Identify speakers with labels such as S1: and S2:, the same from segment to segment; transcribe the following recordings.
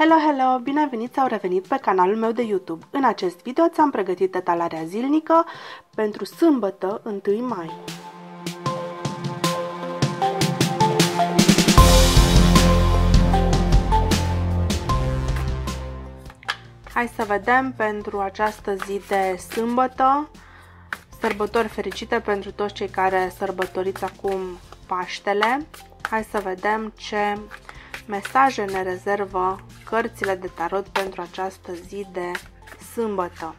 S1: Hello, hello! Bine ai venit sau revenit pe canalul meu de YouTube. În acest video ți-am pregătit etalarea zilnică pentru sâmbătă 1 mai. Hai să vedem pentru această zi de sâmbătă. Sărbători fericite pentru toți cei care sărbătoriți acum Paștele. Hai să vedem ce mesaje ne rezervă cărțile de tarot pentru această zi de sâmbătă.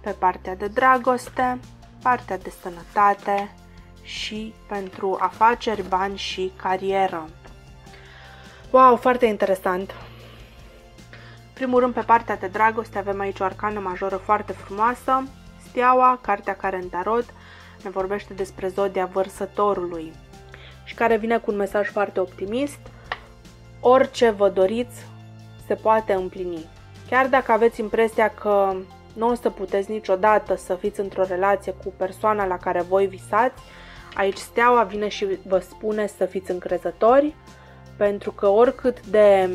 S1: Pe partea de dragoste, partea de sănătate și pentru afaceri, bani și carieră. Wow, foarte interesant! Primul rând, pe partea de dragoste avem aici o arcană majoră foarte frumoasă, Steaua, cartea care în tarot ne vorbește despre zodia vărsătorului și care vine cu un mesaj foarte optimist. Orice vă doriți se poate împlini. Chiar dacă aveți impresia că nu o să puteți niciodată să fiți într-o relație cu persoana la care voi visați, aici steaua vine și vă spune să fiți încrezători, pentru că oricât de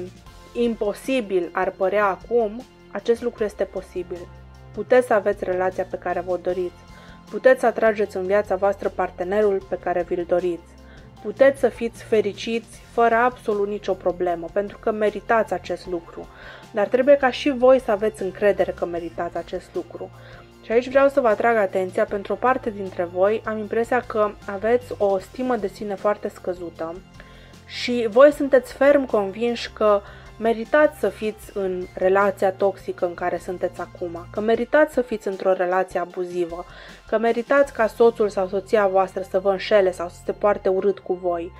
S1: imposibil ar părea acum, acest lucru este posibil. Puteți să aveți relația pe care vă doriți. Puteți să atrageți în viața voastră partenerul pe care vi-l doriți. Puteți să fiți fericiți fără absolut nicio problemă, pentru că meritați acest lucru. Dar trebuie ca și voi să aveți încredere că meritați acest lucru. Și aici vreau să vă atrag atenția, pentru o parte dintre voi am impresia că aveți o stimă de sine foarte scăzută și voi sunteți ferm convinși că meritați să fiți în relația toxică în care sunteți acum, că meritați să fiți într-o relație abuzivă, că meritați ca soțul sau soția voastră să vă înșele sau să se poarte urât cu voi.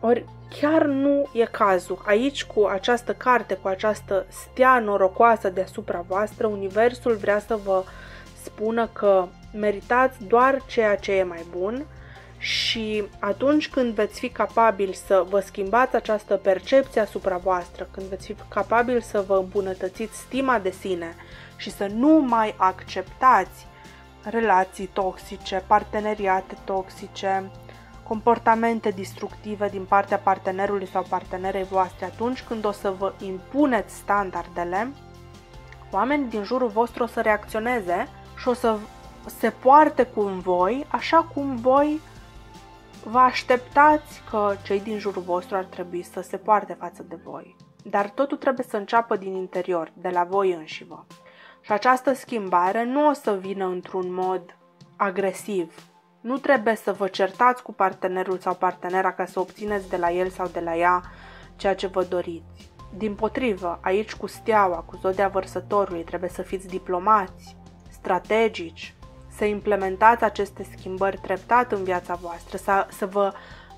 S1: Ori chiar nu e cazul. Aici, cu această carte, cu această stea norocoasă deasupra voastră, Universul vrea să vă spună că meritați doar ceea ce e mai bun, și atunci când veți fi capabil să vă schimbați această percepție asupra voastră, când veți fi capabil să vă îmbunătățiți stima de sine și să nu mai acceptați relații toxice, parteneriate toxice, comportamente destructive din partea partenerului sau partenerei voastre, atunci când o să vă impuneți standardele, oamenii din jurul vostru o să reacționeze și o să se poarte cu voi așa cum voi Vă așteptați că cei din jurul vostru ar trebui să se poarte față de voi, dar totul trebuie să înceapă din interior, de la voi înși vă. Și această schimbare nu o să vină într-un mod agresiv. Nu trebuie să vă certați cu partenerul sau partenera ca să obțineți de la el sau de la ea ceea ce vă doriți. Din potrivă, aici cu steaua, cu zodia vărsătorului, trebuie să fiți diplomați, strategici, să implementați aceste schimbări treptat în viața voastră, să, să vă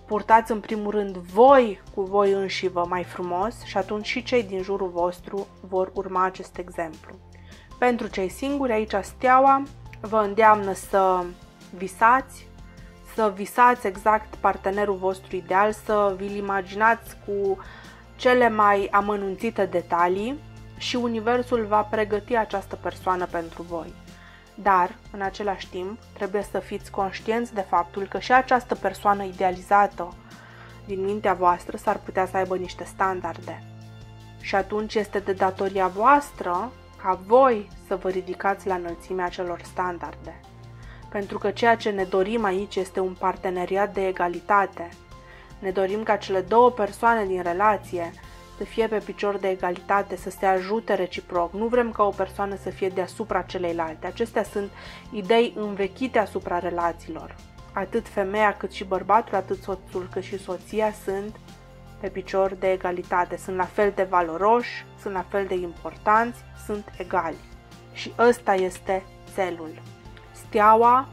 S1: purtați în primul rând voi cu voi înși vă mai frumos și atunci și cei din jurul vostru vor urma acest exemplu. Pentru cei singuri, aici steaua vă îndeamnă să visați, să visați exact partenerul vostru ideal, să vi-l imaginați cu cele mai amănunțite detalii și Universul va pregăti această persoană pentru voi. Dar, în același timp, trebuie să fiți conștienți de faptul că și această persoană idealizată din mintea voastră s-ar putea să aibă niște standarde. Și atunci este de datoria voastră ca voi să vă ridicați la înălțimea acelor standarde. Pentru că ceea ce ne dorim aici este un parteneriat de egalitate. Ne dorim ca cele două persoane din relație să fie pe picior de egalitate, să se ajute reciproc. Nu vrem ca o persoană să fie deasupra celeilalte. Acestea sunt idei învechite asupra relațiilor. Atât femeia cât și bărbatul, atât soțul cât și soția sunt pe picior de egalitate. Sunt la fel de valoroși, sunt la fel de importanți, sunt egali. Și ăsta este țelul. Steaua,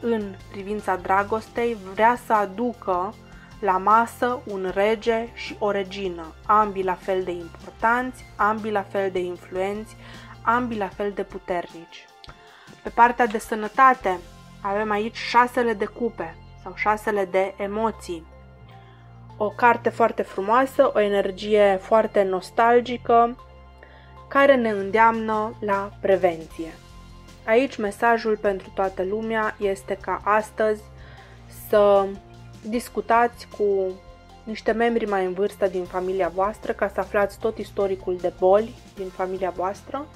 S1: în privința dragostei, vrea să aducă la masă un rege și o regină, ambii la fel de importanți, ambii la fel de influenți, ambii la fel de puternici. Pe partea de sănătate avem aici șasele de cupe sau șasele de emoții. O carte foarte frumoasă, o energie foarte nostalgică care ne îndeamnă la prevenție. Aici mesajul pentru toată lumea este ca astăzi să discutați cu niște membri mai în vârstă din familia voastră ca să aflați tot istoricul de boli din familia voastră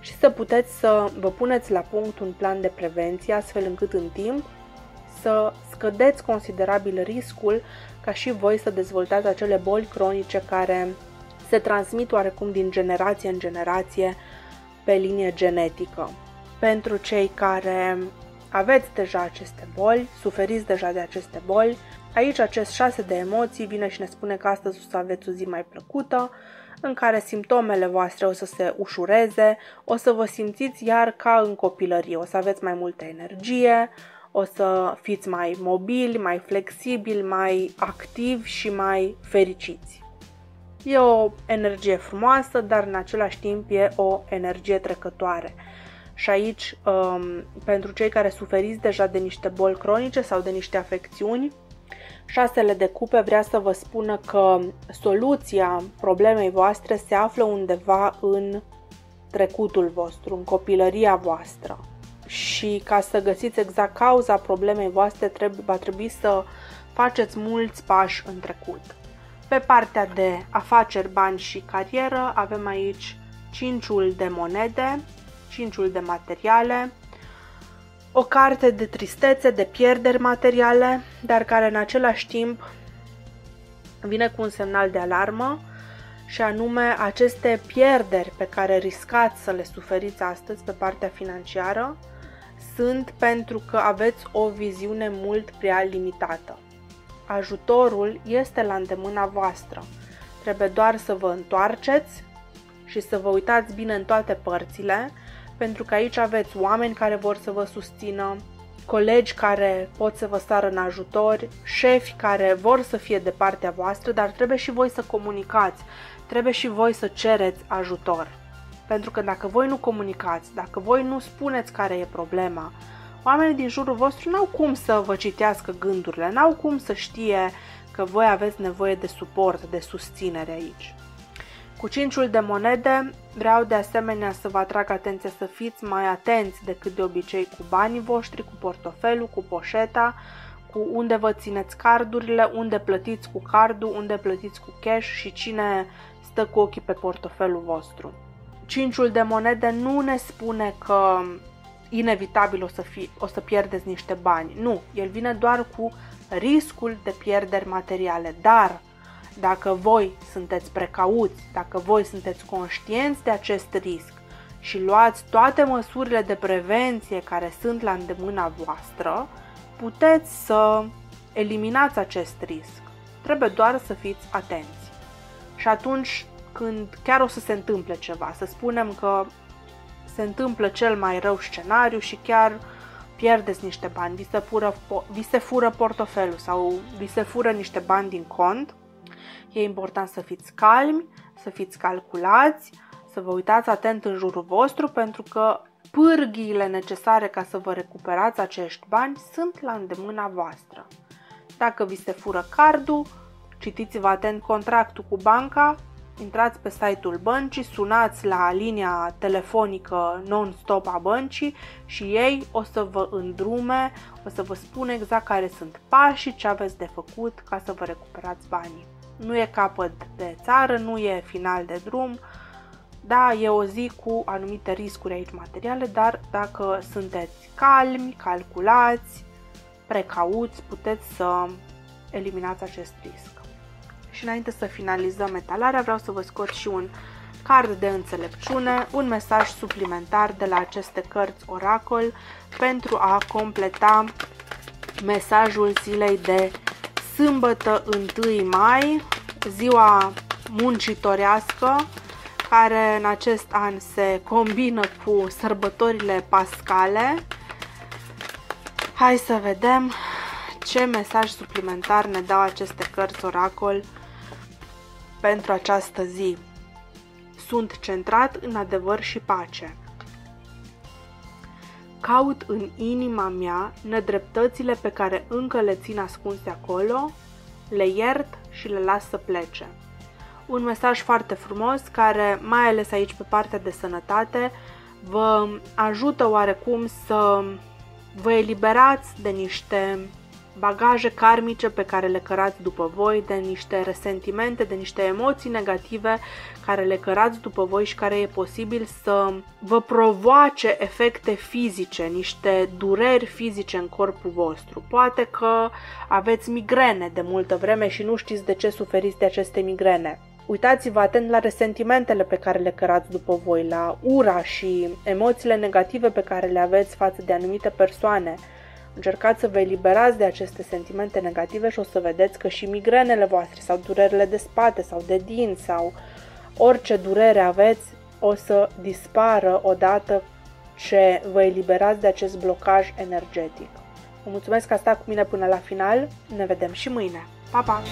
S1: și să puteți să vă puneți la punct un plan de prevenție astfel încât în timp să scădeți considerabil riscul ca și voi să dezvoltați acele boli cronice care se transmit oarecum din generație în generație pe linie genetică. Pentru cei care aveți deja aceste boli, suferiți deja de aceste boli, aici acest 6 de emoții vine și ne spune că astăzi o să aveți o zi mai plăcută, în care simptomele voastre o să se ușureze, o să vă simțiți iar ca în copilărie, o să aveți mai multă energie, o să fiți mai mobili, mai flexibili, mai activi și mai fericiți. E o energie frumoasă, dar în același timp e o energie trecătoare. Și aici, um, pentru cei care suferiți deja de niște boli cronice sau de niște afecțiuni, șasele de cupe vrea să vă spună că soluția problemei voastre se află undeva în trecutul vostru, în copilăria voastră. Și ca să găsiți exact cauza problemei voastre, trebuie, va trebui să faceți mulți pași în trecut. Pe partea de afaceri, bani și carieră avem aici cinciul de monede, cinciul de materiale, o carte de tristețe, de pierderi materiale, dar care în același timp vine cu un semnal de alarmă și anume aceste pierderi pe care riscați să le suferiți astăzi pe partea financiară sunt pentru că aveți o viziune mult prea limitată. Ajutorul este la îndemâna voastră. Trebuie doar să vă întoarceți și să vă uitați bine în toate părțile, pentru că aici aveți oameni care vor să vă susțină, colegi care pot să vă sară în ajutor, șefi care vor să fie de partea voastră, dar trebuie și voi să comunicați, trebuie și voi să cereți ajutor. Pentru că dacă voi nu comunicați, dacă voi nu spuneți care e problema, oamenii din jurul vostru n-au cum să vă citească gândurile, n-au cum să știe că voi aveți nevoie de suport, de susținere aici. Cu cinciul de monede vreau de asemenea să vă atrag atenția să fiți mai atenți decât de obicei cu banii voștri, cu portofelul, cu poșeta, cu unde vă țineți cardurile, unde plătiți cu cardul, unde plătiți cu cash și cine stă cu ochii pe portofelul vostru. Cinciul de monede nu ne spune că inevitabil o să, fi, o să pierdeți niște bani. Nu, el vine doar cu riscul de pierderi materiale, dar dacă voi sunteți precauți, dacă voi sunteți conștienți de acest risc și luați toate măsurile de prevenție care sunt la îndemâna voastră, puteți să eliminați acest risc. Trebuie doar să fiți atenți. Și atunci când chiar o să se întâmple ceva, să spunem că se întâmplă cel mai rău scenariu și chiar pierdeți niște bani, vi se, fură, vi se fură portofelul sau vi se fură niște bani din cont, e important să fiți calmi, să fiți calculați, să vă uitați atent în jurul vostru pentru că pârghiile necesare ca să vă recuperați acești bani sunt la îndemâna voastră. Dacă vi se fură cardul, citiți-vă atent contractul cu banca intrați pe site-ul băncii, sunați la linia telefonică non-stop a băncii și ei o să vă îndrume, o să vă spune exact care sunt pașii, ce aveți de făcut ca să vă recuperați banii. Nu e capăt de țară, nu e final de drum, da, e o zi cu anumite riscuri aici materiale, dar dacă sunteți calmi, calculați, precauți, puteți să eliminați acest risc. Și înainte să finalizăm metalarea, vreau să vă scot și un card de înțelepciune, un mesaj suplimentar de la aceste cărți Oracol pentru a completa mesajul zilei de sâmbătă 1 mai, ziua muncitorească, care în acest an se combină cu sărbătorile pascale. Hai să vedem ce mesaj suplimentar ne dau aceste cărți oracol pentru această zi. Sunt centrat în adevăr și pace. Caut în inima mea nedreptățile pe care încă le țin ascunse acolo, le iert și le las să plece. Un mesaj foarte frumos care, mai ales aici pe partea de sănătate, vă ajută oarecum să vă eliberați de niște bagaje karmice pe care le cărați după voi, de niște resentimente, de niște emoții negative care le cărați după voi și care e posibil să vă provoace efecte fizice, niște dureri fizice în corpul vostru. Poate că aveți migrene de multă vreme și nu știți de ce suferiți de aceste migrene. Uitați-vă atent la resentimentele pe care le cărați după voi, la ura și emoțiile negative pe care le aveți față de anumite persoane. Încercați să vă eliberați de aceste sentimente negative și o să vedeți că și migrenele voastre sau durerile de spate sau de dinți sau orice durere aveți o să dispară odată ce vă eliberați de acest blocaj energetic. Vă mulțumesc că a stat cu mine până la final. Ne vedem și mâine. Pa, pa!